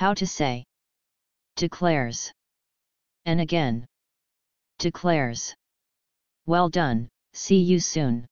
How to say. Declares. And again. Declares. Well done, see you soon.